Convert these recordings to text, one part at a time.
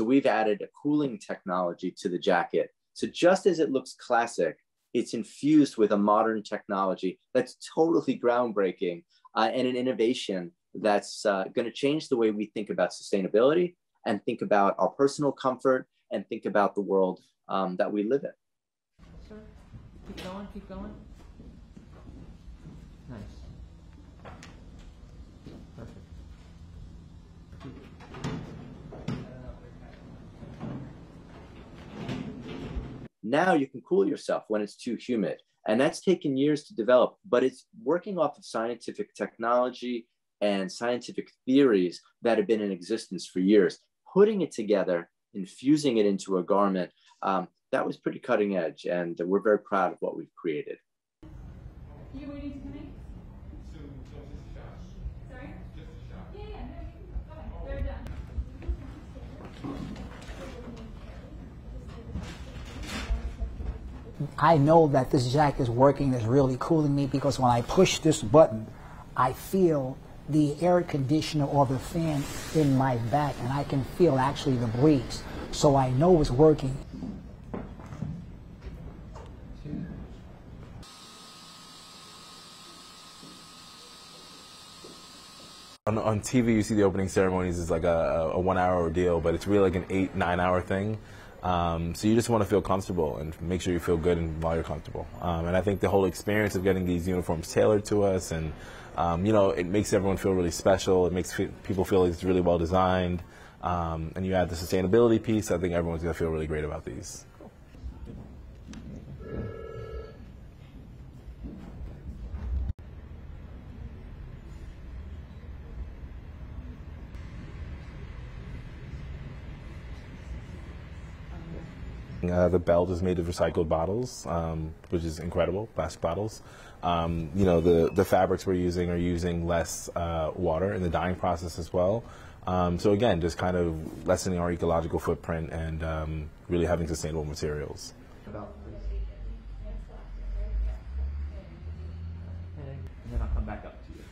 So we've added a cooling technology to the jacket. So just as it looks classic, it's infused with a modern technology that's totally groundbreaking uh, and an innovation that's uh, going to change the way we think about sustainability and think about our personal comfort and think about the world um, that we live in. Sir, keep going, keep going. Now you can cool yourself when it's too humid. And that's taken years to develop, but it's working off of scientific technology and scientific theories that have been in existence for years. Putting it together, infusing it into a garment, um, that was pretty cutting edge. And we're very proud of what we've created. You waiting to come in? Sorry? Yeah, yeah, no, you can go ahead. They're done. I know that this jacket is working, it's really cooling me because when I push this button, I feel the air conditioner or the fan in my back and I can feel actually the breeze. So I know it's working. On, on TV, you see the opening ceremonies is like a, a one-hour ordeal, but it's really like an eight, nine-hour thing. Um, so you just want to feel comfortable and make sure you feel good and while you're comfortable. Um, and I think the whole experience of getting these uniforms tailored to us, and um, you know, it makes everyone feel really special. It makes people feel like it's really well designed. Um, and you add the sustainability piece. I think everyone's gonna feel really great about these. Uh, the belt is made of recycled bottles, um, which is incredible, plastic bottles. Um, you know, the, the fabrics we're using are using less uh, water in the dyeing process as well. Um, so again, just kind of lessening our ecological footprint and um, really having sustainable materials. About. And then I'll come back up to you.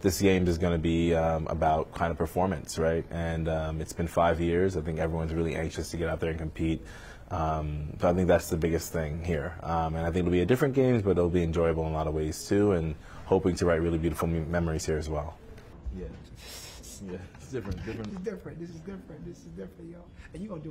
This game is going to be um, about kind of performance, right? And um, it's been five years. I think everyone's really anxious to get out there and compete. Um, so I think that's the biggest thing here. Um, and I think it'll be a different games, but it'll be enjoyable in a lot of ways too. And hoping to write really beautiful memories here as well. Yeah, yeah, it's different, different. It's different. This is different. This is different, yo. And you gonna do